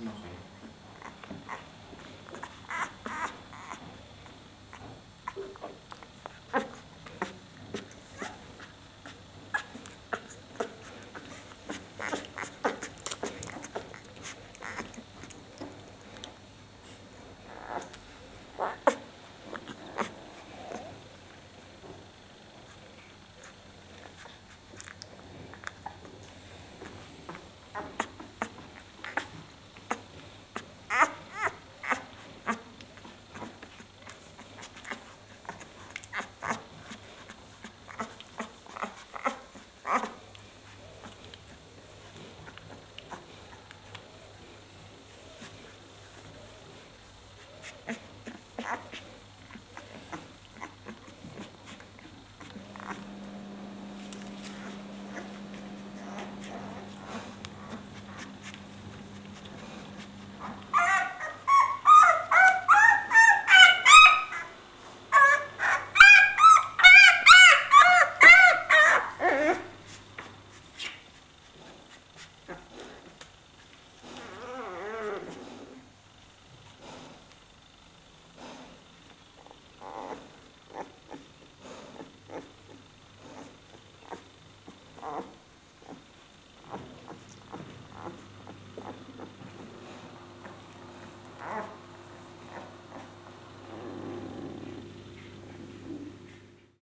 No.